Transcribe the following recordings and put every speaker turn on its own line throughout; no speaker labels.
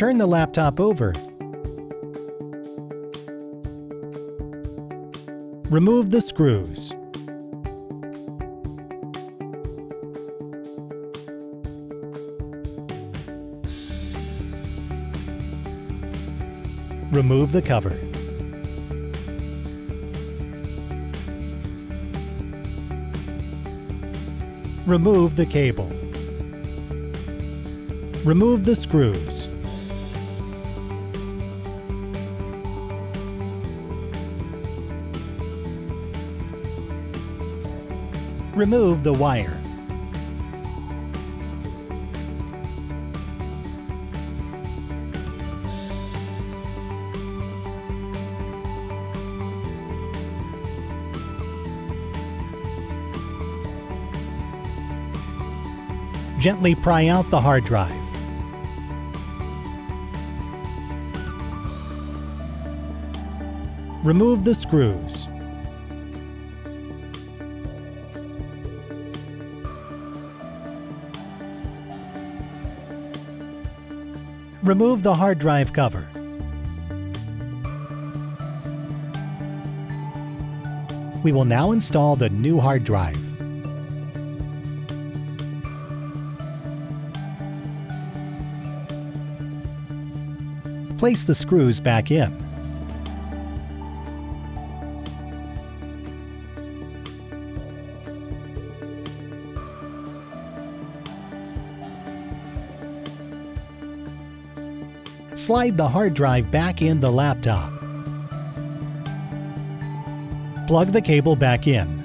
Turn the laptop over. Remove the screws. Remove the cover. Remove the cable. Remove the screws. Remove the wire. Gently pry out the hard drive. Remove the screws. Remove the hard drive cover. We will now install the new hard drive. Place the screws back in. Slide the hard drive back in the laptop. Plug the cable back in.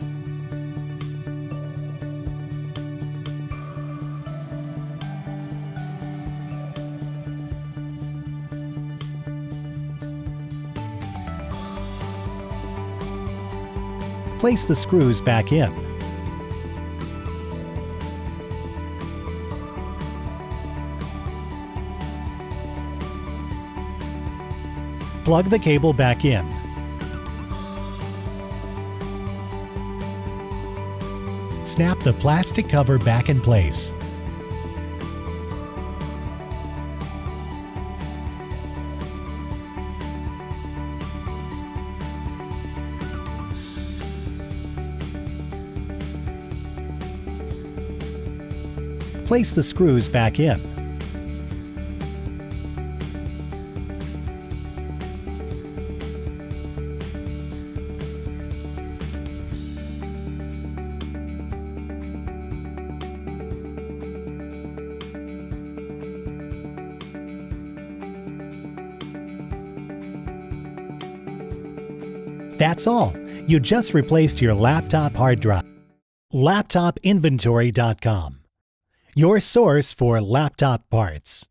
Place the screws back in. Plug the cable back in. Snap the plastic cover back in place. Place the screws back in. That's all. You just replaced your laptop hard drive. LaptopInventory.com, your source for laptop parts.